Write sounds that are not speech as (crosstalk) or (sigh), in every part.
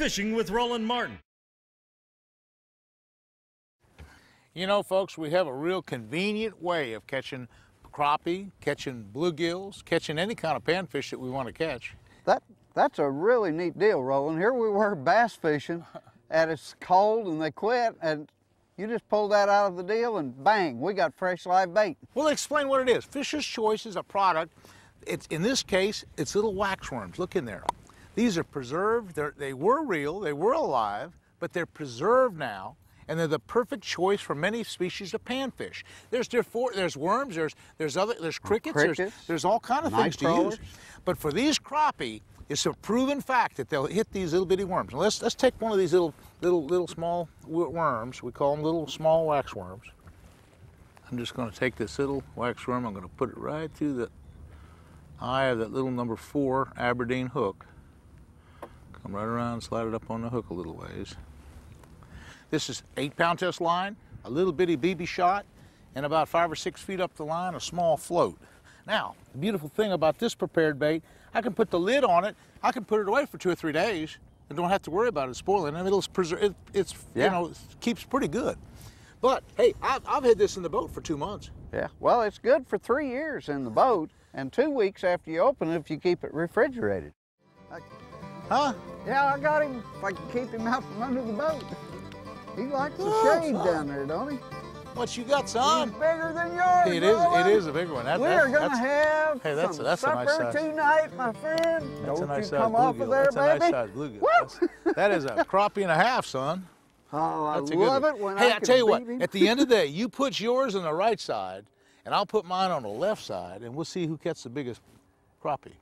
Fishing with Roland Martin. You know, folks, we have a real convenient way of catching crappie, catching bluegills, catching any kind of panfish that we want to catch. That that's a really neat deal, Roland. Here we were bass fishing, (laughs) and it's cold, and they quit, and you just pull that out of the deal, and bang, we got fresh live bait. Well, explain what it is. Fisher's Choice is a product. It's in this case, it's little wax worms. Look in there. These are preserved. They're, they were real. They were alive, but they're preserved now and they're the perfect choice for many species of panfish. There's therefore there's worms, there's there's other there's crickets, crickets there's there's all kind of things to use. But for these crappie, it's a proven fact that they'll hit these little bitty worms. Now let's let's take one of these little little little small worms. We call them little small wax worms. I'm just going to take this little wax worm. I'm going to put it right through the eye of that little number four Aberdeen hook. Come right around, slide it up on the hook a little ways. This is eight pound test line, a little bitty BB shot, and about five or six feet up the line, a small float. Now, the beautiful thing about this prepared bait, I can put the lid on it, I can put it away for two or three days and don't have to worry about it spoiling. And it'll preserve, it, it's, Yeah. you know, it keeps pretty good. But hey, I've, I've had this in the boat for two months. Yeah, well, it's good for three years in the boat, and two weeks after you open it if you keep it refrigerated. Huh? Yeah, I got him. If I can keep him out from under the boat. He likes the Oh, shade down there, don't he? What you got, He's son? bigger than yours. It is. It Roland. is a big one. That, We that- are gonna that's- have Hey, that's- some that's a supper nice tonight, my friend. That's Don't a nice you come size off bluegill. of there, That's a baby. nice size bluegill. That's- that is a (laughs) crappie and a half, son. Oh, I That's a love it when hey, I, I tell you what. him. At the end of the day, (laughs) you put yours on the right side, and I'll put mine on the left side, and we'll see who gets the biggest crappie.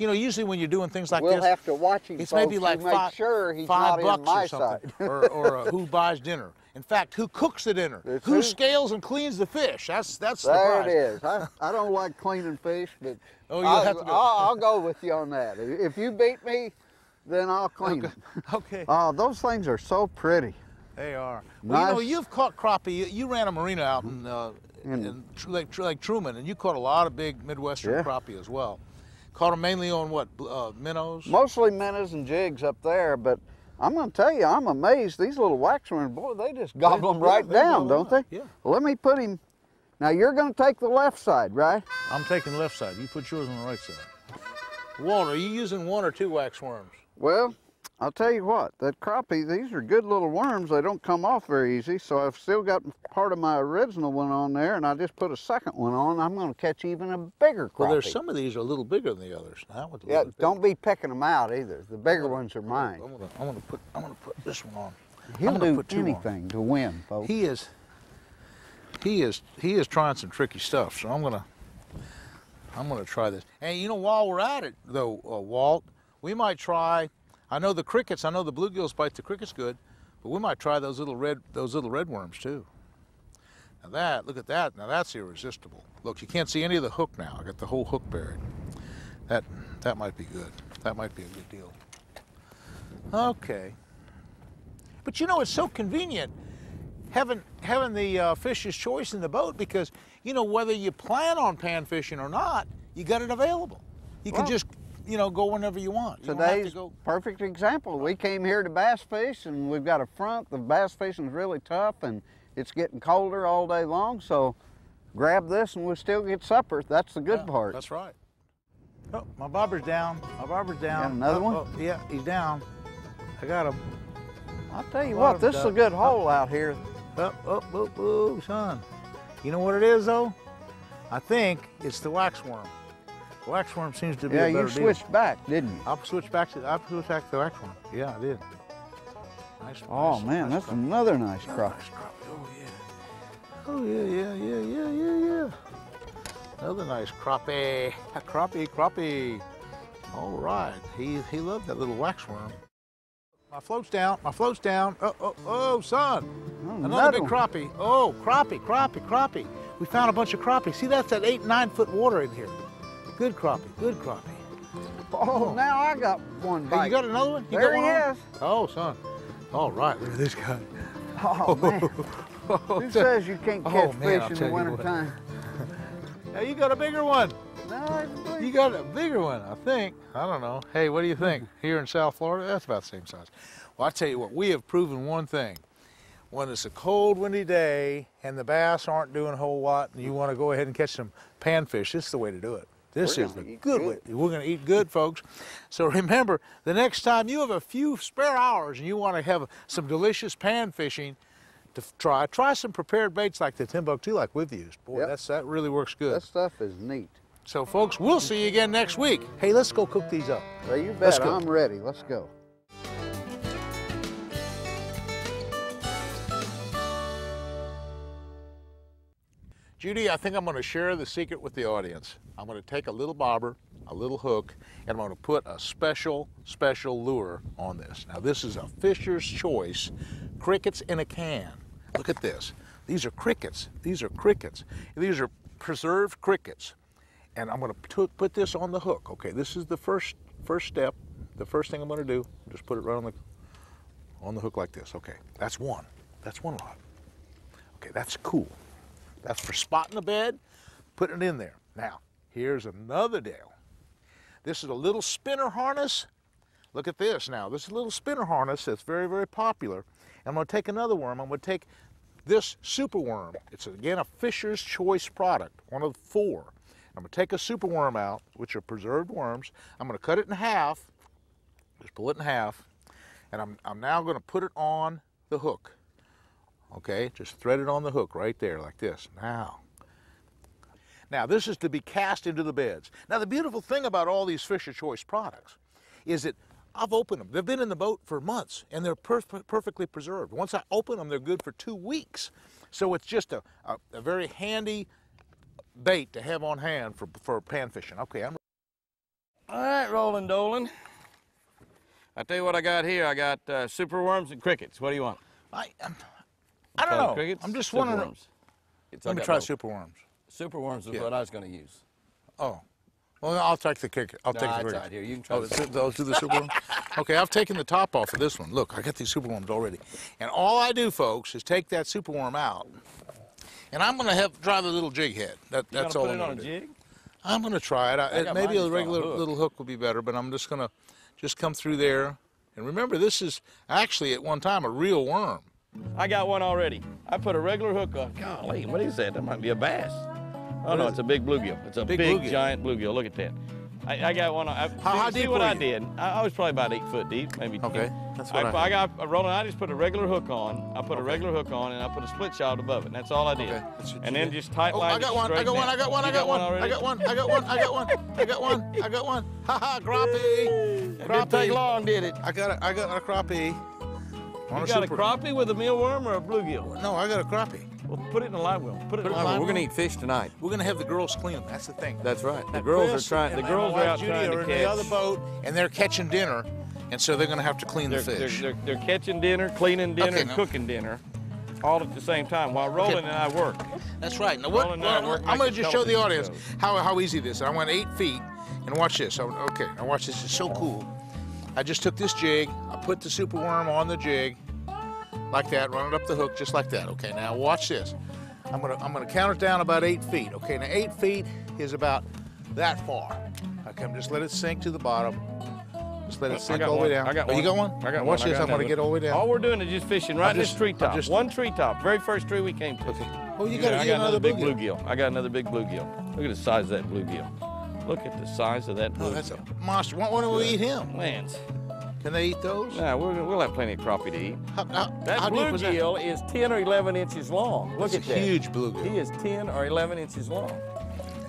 You know, usually when you're doing things like we'll this, have to watch him, it's folks, maybe like make five, sure he's five not bucks my or something, side. or, or uh, (laughs) who buys dinner. In fact, who cooks the dinner? It's who who- scales and cleans the fish? That's that's the There prize. it is. I, (laughs) I don't like cleaning fish, but Oh, I'll, have to go. I'll, I'll go with you on that. If you beat me, then I'll clean them. (laughs) Okay. Oh, those things are so pretty. They are. Well, you know, you've caught crappie. You, you ran a marina out in, uh, In- in Lake, Lake Truman, and you caught a lot of big Midwestern Yeah. crappie as well. Caught them mainly on what? Uh, minnows? Mostly minnows and jigs up there, but I'm going to tell you, I'm amazed. These little waxworms, boy, they just gobble them right they down, don't they? yeah. Well, let me put him. Now you're going to take the left side, right? I'm taking the left side. You put yours on the right side. Walter, are you using one or two wax worms? Well, I'll tell you what, that crappie, these are good little worms. They don't come off very easy, so I've still got part of my original one on there, and I just put a second one on. I'm going to catch even a bigger crappie. Well, there's some of these are a little bigger than the others. One's Yeah, don't be picking them out either. The bigger ones are mine. I'm gonna, I'm gonna put, I'm gonna put this one on. He'll do two on. anything to win, folks. He is, he is, he is trying some tricky stuff. So I'm gonna, I'm gonna try this. And you know, while we're at it, though, uh, Walt, we might try. I know the crickets. I know the bluegills bite the crickets good, but we might try those little red, those little red worms too. Now that, look at that. Now that's irresistible. Look, you can't see any of the hook now. I got the whole hook buried. That, that might be good. That might be a good deal. Okay. But you know, it's so convenient having having the uh, Fisher's Choice in the boat because you know whether you plan on pan fishing or not, you got it available. You can just you know go whenever you want. You to Today's go. perfect example. We came here to bass fish, and we've got a front. The bass fishing is really tough, and it's getting colder all day long. So, grab this, and we'll still get supper. That's the good Yeah, part. That's right. Oh, my bobber's down. My bobber's down. Got another Oh, one? oh, yeah, he's down. I got him. I'll tell you what, this is a good oh. hole out here. Oh, oh, oh, oh, son. You know what it is though? I think it's the waxworm. Waxworm seems to be Yeah, a better you deal. switched back, didn't you? I'll switch back to I'll switch back to the waxworm. Yeah, I did. Nice. Oh nice, man, nice that's crappie. another nice crappie. nice crappie. Oh yeah. Oh yeah, yeah, yeah, yeah, yeah, yeah. Another nice crappie. A (laughs) crappie, crappie. All right. He he loved that little waxworm. My float's down. My float's down. Oh, oh, oh, son. Oh, Another another big one. crappie. Oh, crappie, crappie, crappie. We found a bunch of crappie. See, that's that eight, nine foot water in here. Good crappie, good crappie. Oh, now I got one Hey, you got another one? You There got he one is. Oh, son. All right, look at this guy. Oh (laughs) man, who (laughs) says you can't Oh, catch man, fish in the wintertime? Now (laughs) you got a bigger one. No, it's You got a bigger one, I think. I don't know. Hey, what do you think? Here in South Florida, that's about the same size. Well, I tell you what, we have proven one thing. When it's a cold, windy day and the bass aren't doing a whole lot and you want to go ahead and catch some panfish, this is the way to do it. This We're is the good way. good. We're going to eat good, folks. So remember, the next time you have a few spare hours and you want to have some delicious pan fishing to try, try some prepared baits like the Timbuktu like we've used. Boy, Yep. that's, that really works good. That stuff is neat. So, folks, we'll see you again next week. Hey, let's go cook these up. Well, you bet. go. I'm ready. Let's go. Judy, I think I'm going to share the secret with the audience. I'm going to take a little bobber, a little hook, and I'm going to put a special, special lure on this. Now, this is a Fisher's Choice crickets in a can. Look at this. These are crickets. These are crickets. These are preserved crickets. And I'm going to put this on the hook. Okay, this is the first first step. The first thing I'm going to do, just put it right on the on the hook like this. Okay, that's one. That's one rod. Okay, that's cool. That's for spotting the bed, putting it in there. Now, here's another deal. This is a little spinner harness. Look at this now. This is a little spinner harness that's very, very popular. I'm going to take another worm. I'm going to take this super worm. It's again a Fisher's Choice product, one of four. I'm going to take a super worm out, which are preserved worms. I'm going to cut it in half, just pull it in half, and I'm, I'm now going to put it on the hook. Okay, just thread it on the hook right there like this. Now, now this is to be cast into the beds. Now the beautiful thing about all these Fisher Choice products is that I've opened them. They've been in the boat for months and they're perf- perfectly preserved. Once I open them, they're good for two weeks. So it's just a, a, a very handy bait to have on hand for, for pan fishing. Okay, I'm All right, Roland Dolan. I tell you what I got here. I got uh, super worms and crickets. What do you want? I, I'm, I don't know. Crickets? I'm just super wondering. Worms. It's, Let me try both. super worms. Super worms is Yeah. what I was going to use. Oh, well, I'll take the kick. I'll take the it's crickets. all right. Here, you can try Oh, the oh, the, those do the super worms? Okay, I've taken the top off of this one. Look, I got these super worms already. And all I do, folks, is take that super worm out. And I'm going to have drive the little jig head. That, You that's all put I'm going to do. jig? I'm going to try it. I, I maybe a a regular hook. little hook would be better, but I'm just going to just come through there. And remember, this is actually at one time a real worm. I got one already. I put a regular hook on. Golly, what is that? That might be a bass. Oh no, is it's a big bluegill. It's a Big big, bluegill. giant bluegill. Look at that. I, I got one. Uh, on- I, see, how see deep what were I did? I, I was probably about eight foot deep, maybe. 10. Okay, that's what I I, I got uh, a rolling. I just put a regular hook on. I put a regular hook on, and I put a split shot above it. And that's all I did. Okay, and then just tight Oh, line. I got one. I got one. I got one. I got one. I got one. I got one. I got one. I got one. I got one. Ha ha! Crappie. It didn't take long, did it? I got a, I got a crappie. On You got a super- crappie with a mealworm or a bluegill? No, I got a crappie. Well, put it in a live well. Put it, Put in it a live live well. We're gonna eat fish tonight. We're gonna have the girls clean them. That's the thing. That's right. The Now, girls Chris are trying. The girls are out Judy trying are to in catch. the other boat, and they're catching dinner, and so they're gonna have to clean They're, the they're, fish. they're, they're catching dinner, cleaning dinner, Okay, and now- cooking dinner, all at the same time while Roland and I work. That's right. Now what? Roland and I well, work I'm gonna just show the audience shows. how how easy this. is. I went eight feet, and watch this. I- Okay, now watch this. It's so cool. I just took this jig. I put the super worm on the jig, like that. Run it up the hook, just like that. Okay, now watch this. I'm gonna I'm gonna count it down about eight feet. Okay, now eight feet is about that far. Okay, I'm just let it sink to the bottom. Just let it sink all the way down. I got oh, one. you got one? I got Now one. Watch this. I'm gonna get all the way down. All we're doing is just fishing right in just- this treetop. Just- One treetop. Very first tree we came to. Okay. Oh, you Yeah, got I to got another big bluegill. bluegill. I got another big bluegill. Look at the size of that bluegill. Look at the size of that bluegill. Oh, that's a monster. Why, why don't we eat him? Lance. Can they eat those? Yeah, we'll, we'll have plenty of crappie to eat. How, how, That how deep was that? bluegill is 10 or 11 inches long. Look That's at a that. huge bluegill. He is 10 or 11 inches long.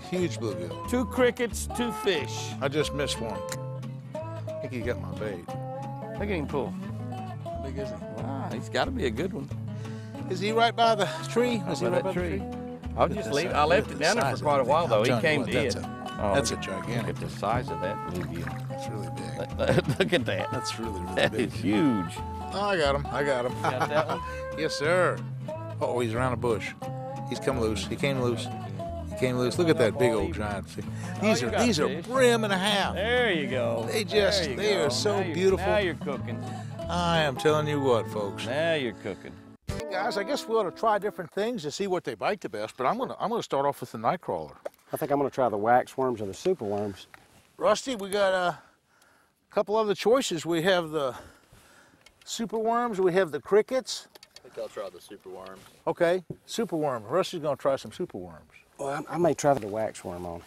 Huge bluegill. Two crickets, two fish. I just missed one. I think he got my bait. Look at him pull. How big is he? Ah, he's got to be a good one. Is he right by the tree? Is he By right that by tree. the tree? I'll just at leave. I left it down there for quite a while though. He I'm telling came you what, dead. that's a- Oh, that's a gigantic Look at the size of that bluegill. That's really big. (laughs) look at that. That's really, really That big. is huge. Oh, I got him. I got him. Got that one? (laughs) yes, sir. Oh, he's around a bush. He's come loose. He came loose. He came loose. Look at that big old giant. See, oh, These Oh, are got these are brim and a half. There you go. They just- There you they are so Now beautiful. Now you're cooking. I am telling you what, folks. Now you're cooking. Hey guys, I guess we ought to try different things to see what they bite the best. But I'm gonna I'm gonna start off with the nightcrawler. I think I'm going to try the wax worms or the super worms. Rusty, we got a couple other choices. We have the super worms, we have the crickets. I think I'll try the super worms. Okay, super worm. Rusty's gonna try some super worms. Well, I, I may try the wax worm on.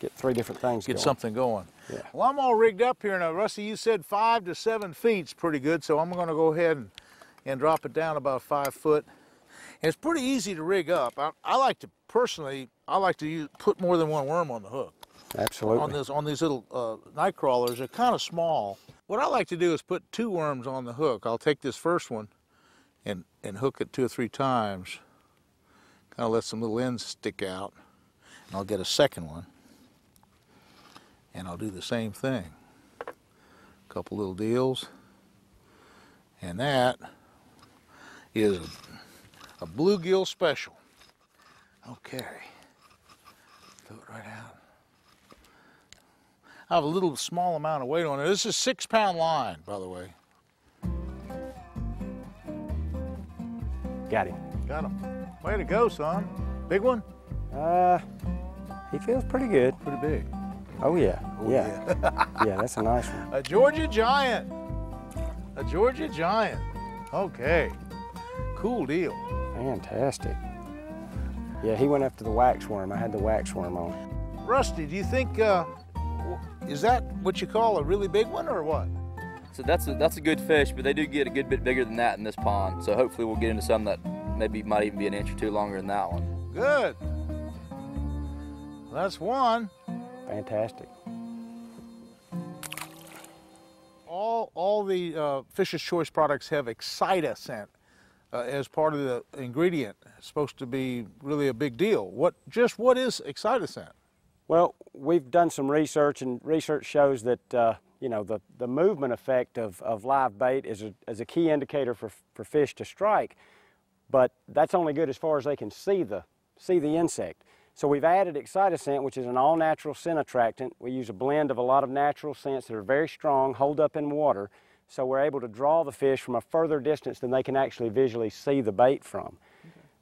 Get three different things Get going. something going. Yeah. Well, I'm all rigged up here now. Rusty, you said five to seven feet's pretty good, so I'm gonna go ahead and, and drop it down about five foot. And it's pretty easy to rig up. I, I like to, personally, I like to use, put more than one worm on the hook. Absolutely. on this on these little uh, night crawlers. They're kind of small. What I like to do is put two worms on the hook. I'll take this first one and and hook it two or three times. Kind of let some little ends stick out, and I'll get a second one. And I'll do the same thing. A couple little deals, and that is a, a bluegill special. Okay, throw it right out. I have a little small amount of weight on it. This is six pound line, by the way. Got him. Got him. Way to go, son. Big one? Uh, he feels pretty good. Pretty big. Oh yeah. Oh, yeah. yeah, (laughs) that's a nice one. A Georgia Giant. A Georgia Giant. Okay. Cool deal. Fantastic. Yeah, he went after the wax worm. I had the wax worm on. Rusty, do you think, uh, is that what you call a really big one or what? So that's a, that's a good fish, but they do get a good bit bigger than that in this pond. So hopefully we'll get into some that maybe might even be an inch or two longer than that one. Good. That's one. Fantastic. all all the uh, Fisher's Choice products have Excita uh, as part of the ingredient. It's supposed to be really a big deal. What just what is Excita Well, we've done some research, and research shows that uh, you know the, the movement effect of, of live bait is a, is a key indicator for, for fish to strike, but that's only good as far as they can see the see the insect. So we've added Excitascent, which is an all-natural scent attractant. We use a blend of a lot of natural scents that are very strong, hold up in water, so we're able to draw the fish from a further distance than they can actually visually see the bait from.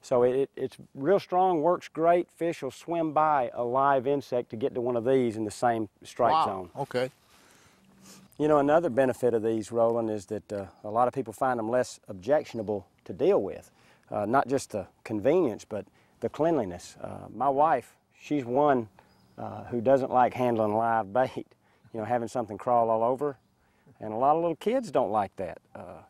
So it, it's real strong, works great. Fish will swim by a live insect to get to one of these in the same strike zone. Okay. You know, another benefit of these, Roland, is that uh, a lot of people find them less objectionable to deal with. Uh, not just the convenience, but the cleanliness. Uh, my wife, she's one uh, who doesn't like handling live bait, (laughs) you know, having something crawl all over. And a lot of little kids don't like that. Uh,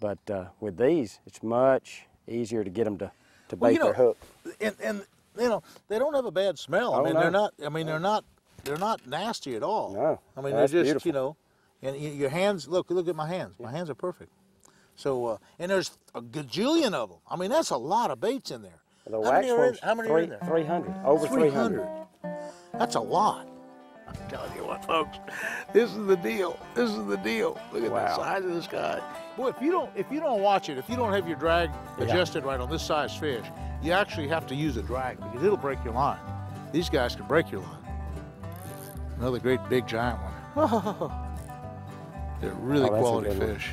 but uh, with these, it's much easier to get them to, to bait Well, you know, their hook. And and you know they don't have a bad smell. I Oh, mean no. they're not. I mean they're not. They're not nasty at all. No, I mean they're just beautiful. you know, and your hands. Look look at my hands. My hands are perfect. So uh, and there's a gajillion of them. I mean that's a lot of baits in there. The how wax many in, how many three, are in there? 300, over 300. That's a lot. I'm telling you what, folks. This is the deal. This is the deal. Look at the size of this guy. Boy, if you don't if you don't watch it, if you don't have your drag Yeah. adjusted right on this size fish, you actually have to use a drag because it'll break your line. These guys can break your line. Another great big giant one. (laughs) They're really Oh, quality good one. fish.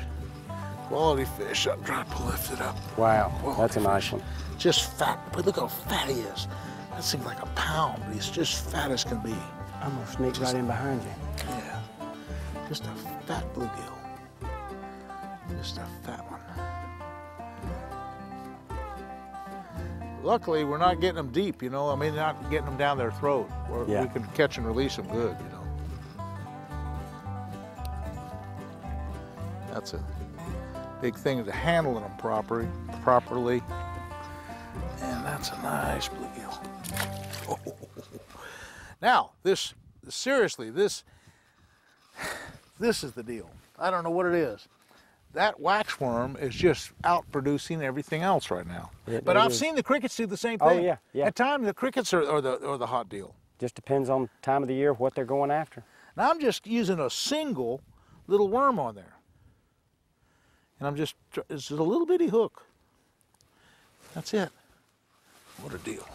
Quality fish. I'm trying to lift it up. Wow, Quality that's a nice fish. one. Just fat. But look how fat he is. That seems like a pound, but he's just fat as can be. I'm gonna sneak right in behind you. Yeah. Just a fat bluegill. Just a fat one. Luckily, we're not getting them deep, you know. I mean, not getting them down their throat. Where Yeah. We can catch and release them good, you know. That's a big thing to handling them properly, properly. And that's a nice bluegill. Oh, oh, oh, Now, this seriously, this this is the deal. I don't know what it is. That waxworm is just out producing everything else right now. It- but it I've is. seen the crickets do the same thing. Oh, thing. yeah, yeah. At times, the crickets are, are the are the hot deal. Just depends on time of the year, what they're going after. Now I'm just using a single little worm on there, and I'm just it's just a little bitty hook. That's it. What a deal.